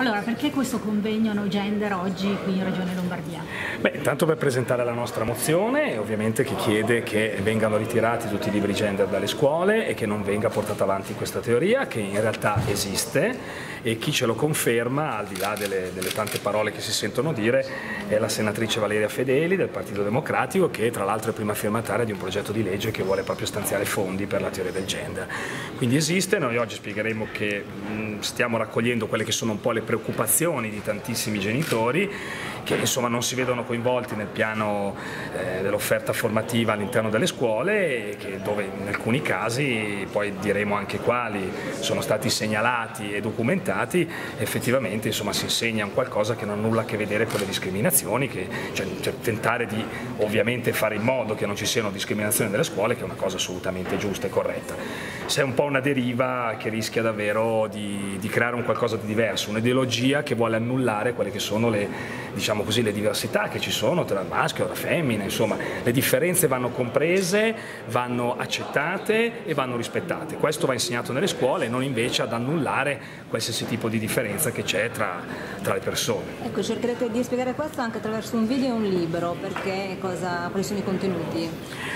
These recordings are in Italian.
Allora, perché questo convegno No Gender oggi qui in Regione Lombardia? Beh, tanto per presentare la nostra mozione, ovviamente che chiede che vengano ritirati tutti i libri gender dalle scuole e che non venga portata avanti questa teoria che in realtà esiste e chi ce lo conferma, al di là delle, delle tante parole che si sentono dire, è la senatrice Valeria Fedeli del Partito Democratico che tra l'altro è prima firmataria di un progetto di legge che vuole proprio stanziare fondi per la teoria del gender. Quindi esiste, noi oggi spiegheremo che mh, stiamo raccogliendo quelle che sono un po' le preoccupazioni di tantissimi genitori che insomma non si vedono coinvolti nel piano eh, dell'offerta formativa all'interno delle scuole che, dove in alcuni casi, poi diremo anche quali, sono stati segnalati e documentati, effettivamente insomma, si insegna un qualcosa che non ha nulla a che vedere con le discriminazioni, che, cioè, cioè, tentare di ovviamente fare in modo che non ci siano discriminazioni nelle scuole, che è una cosa assolutamente giusta e corretta. Se è un po' una deriva che rischia davvero di, di creare un qualcosa di diverso, un'ideologia che vuole annullare quelle che sono le, diciamo così, le diversità che ci sono tra il maschio e la femmina, insomma le differenze vanno comprese, vanno accettate e vanno rispettate. Questo va insegnato nelle scuole e non invece ad annullare qualsiasi tipo di differenza che c'è tra, tra, le persone. Ecco, cercherete di spiegare questo anche attraverso un video e un libro, perché cosa, quali sono i contenuti?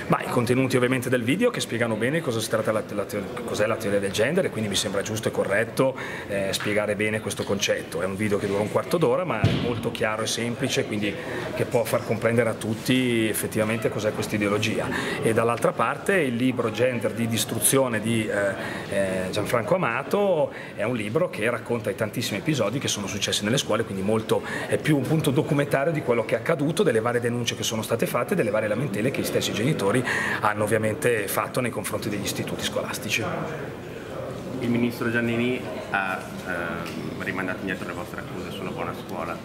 Ma i contenuti ovviamente del video che spiegano bene cosa si tratta la, la, cos'è la teoria del genere, quindi mi sembra giusto e corretto eh, spiegare bene questo concetto. È un video che dura un quarto d'ora ma è molto chiaro e semplice, quindi che può far comprendere a tutti effettivamente cos'è questa ideologia. E dall'altra parte il libro Gender di distruzione di eh, eh, Gianfranco Amato è un libro che racconta i tantissimi episodi che sono successi nelle scuole, quindi molto, è più un punto documentario di quello che è accaduto, delle varie denunce che sono state fatte, delle varie lamentele che gli stessi genitori hanno ovviamente fatto nei confronti degli istituti scolastici. Il ministro Giannini ha eh, rimandato indietro le vostre accuse sulla buona scuola,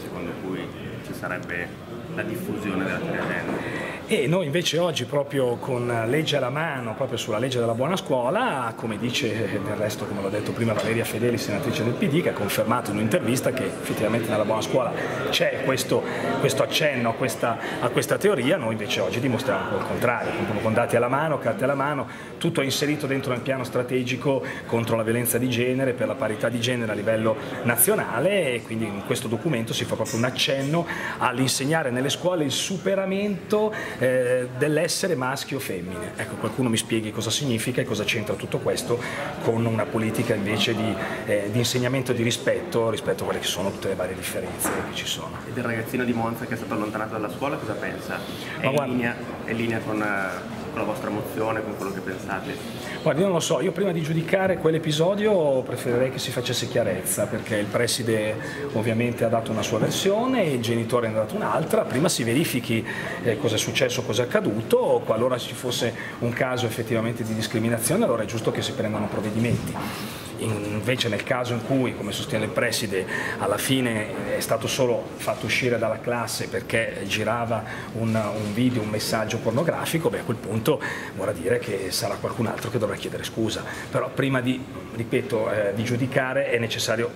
secondo cui ci sarebbe la diffusione della gender. E noi invece oggi proprio con legge alla mano, proprio sulla legge della buona scuola, come dice del resto, come l'ho detto prima Valeria Fedeli, senatrice del PD, che ha confermato in un'intervista che effettivamente nella buona scuola c'è questo, questo accenno a questa, a questa, teoria, noi invece oggi dimostriamo il contrario, con dati alla mano, carte alla mano, tutto è inserito dentro nel piano strategico contro la violenza di genere, per la parità di genere a livello nazionale e quindi in questo documento si fa proprio un accenno all'insegnare nelle scuole il superamento eh, dell'essere maschio o femmine. Ecco, qualcuno mi spieghi cosa significa e cosa c'entra tutto questo con una politica invece di, eh, di, insegnamento di rispetto rispetto a quelle che sono tutte le varie differenze che ci sono. E del ragazzino di Monza che è stato allontanato dalla scuola cosa pensa? È, in, linea, è in linea con eh, con la vostra mozione, con quello che pensate? Guardi, non lo so, io prima di giudicare quell'episodio preferirei che si facesse chiarezza, perché il preside ovviamente ha dato una sua versione, il genitore ne ha dato un'altra, prima si verifichi eh, cosa è successo, cosa è accaduto, qualora ci fosse un caso effettivamente di discriminazione allora è giusto che si prendano provvedimenti invece nel caso in cui, come sostiene il preside, alla fine è stato solo fatto uscire dalla classe perché girava un, un video, un messaggio pornografico, beh a quel punto vorrà dire che sarà qualcun altro che dovrà chiedere scusa. Però prima di, ripeto, eh, di giudicare è necessario,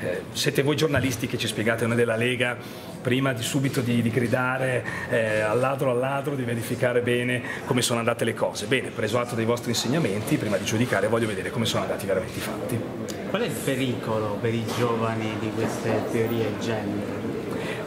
eh, siete voi giornalisti che ci spiegate noi della Lega, prima di subito di, di gridare eh, al ladro al ladro, di verificare bene come sono andate le cose. Bene, preso atto dei vostri insegnamenti, prima di giudicare voglio vedere come sono andati veramente i fatti. Qual è il pericolo per i giovani di queste teorie gender?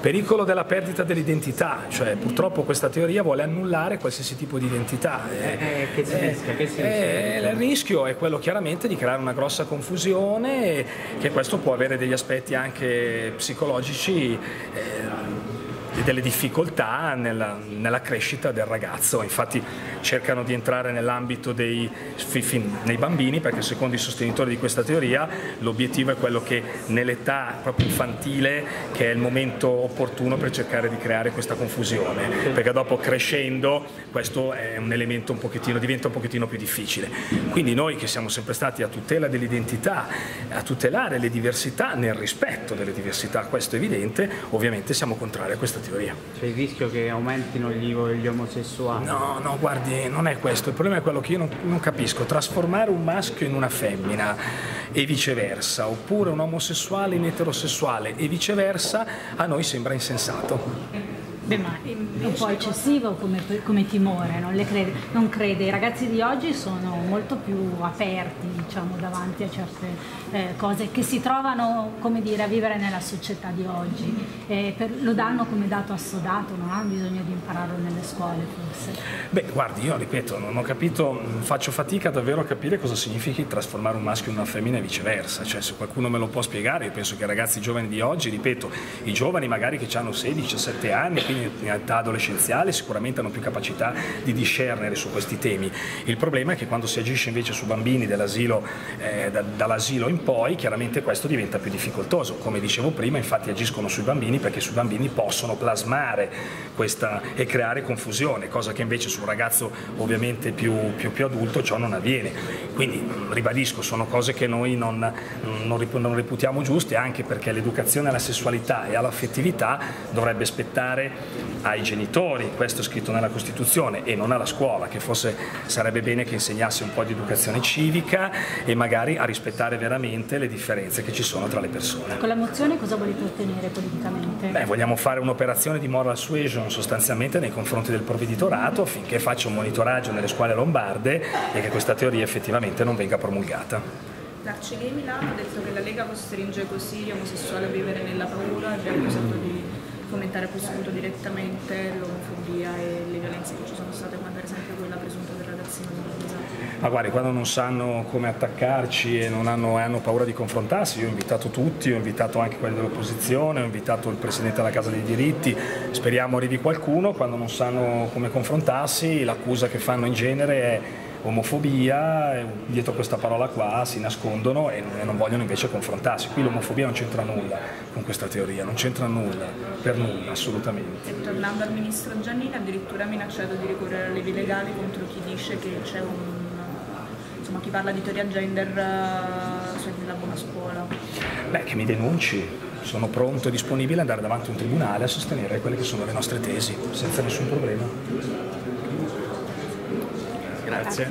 Pericolo della perdita dell'identità, cioè purtroppo questa teoria vuole annullare qualsiasi tipo di identità. Eh, eh, che si rischia? Che si rischia? Eh, il rischio è quello chiaramente di creare una grossa confusione che questo può avere degli aspetti anche psicologici eh, delle difficoltà nella, nella, crescita del ragazzo, infatti cercano di entrare nell'ambito dei, nei bambini perché secondo i sostenitori di questa teoria l'obiettivo è quello che nell'età proprio infantile che è il momento opportuno per cercare di creare questa confusione, perché dopo crescendo questo è un elemento un pochettino, diventa un pochettino più difficile. Quindi noi che siamo sempre stati a tutela dell'identità, a tutelare le diversità nel rispetto delle diversità, questo è evidente, ovviamente siamo contrari a questa teoria. C'è il rischio che aumentino gli, gli omosessuali? No, no, guardi, non è questo, il problema è quello che io non, non capisco, trasformare un maschio in una femmina e viceversa, oppure un omosessuale in eterosessuale e viceversa, a noi sembra insensato. Beh, ma ehm, un po' eccessivo come, come timore, non, crede, non, crede, I ragazzi di oggi sono molto più aperti diciamo, davanti a certe eh, cose che si trovano come dire, a vivere nella società di oggi. Per, lo danno come dato assodato, non hanno bisogno di impararlo nelle scuole forse. Beh, guardi, io ripeto, non ho capito, faccio fatica davvero a capire cosa significhi trasformare un maschio in una femmina e viceversa. Cioè, se qualcuno me lo può spiegare, io penso che i ragazzi giovani di oggi, ripeto, i giovani magari che hanno 16-17 anni, quindi in età adolescenziale, sicuramente hanno più capacità di discernere su questi temi. Il problema è che quando si agisce invece su bambini dall'asilo eh, da, in poi, chiaramente questo diventa più difficoltoso. Come dicevo prima, infatti agiscono sui bambini perché sui bambini possono plasmare questa e creare confusione, cosa che invece su un ragazzo ovviamente più, più, più adulto ciò non avviene. Quindi ribadisco, sono cose che noi non, non, non reputiamo giuste anche perché l'educazione alla sessualità e all'affettività dovrebbe spettare ai genitori, questo è scritto nella Costituzione, e non alla scuola, che forse sarebbe bene che insegnasse un po' di educazione civica e magari a rispettare veramente le differenze che ci sono tra le persone. Con la mozione cosa volete ottenere politicamente? Beh, vogliamo fare un'operazione di moral suasion sostanzialmente nei confronti del provveditorato affinché faccia un monitoraggio nelle scuole lombarde e che questa teoria effettivamente non venga promulgata. L'arcigay Milano ha detto che la Lega costringe così gli omosessuali a vivere nella paura e vi ha accusato di fomentare a questo punto direttamente l'omofobia e le violenze che ci sono state quando ad esempio quella presunta del ragazzino di Pisa. Ma guardi, quando non sanno come attaccarci e non hanno, hanno, paura di confrontarsi, io ho invitato tutti, ho invitato anche quelli dell'opposizione, ho invitato il Presidente della Casa dei Diritti, speriamo arrivi qualcuno, quando non sanno come confrontarsi l'accusa che fanno in genere è omofobia, dietro questa parola qua si nascondono e non vogliono invece confrontarsi. Qui l'omofobia non c'entra nulla con questa teoria, non c'entra nulla, per nulla, assolutamente. E tornando al Ministro Giannini, addirittura ha minacciato di ricorrere alle levi legali contro chi dice che c'è un insomma chi parla di teoria gender uh, sulla buona scuola. Beh, che mi denunci, sono pronto e disponibile ad andare davanti a un tribunale a sostenere quelle che sono le nostre tesi, senza nessun problema. Sí.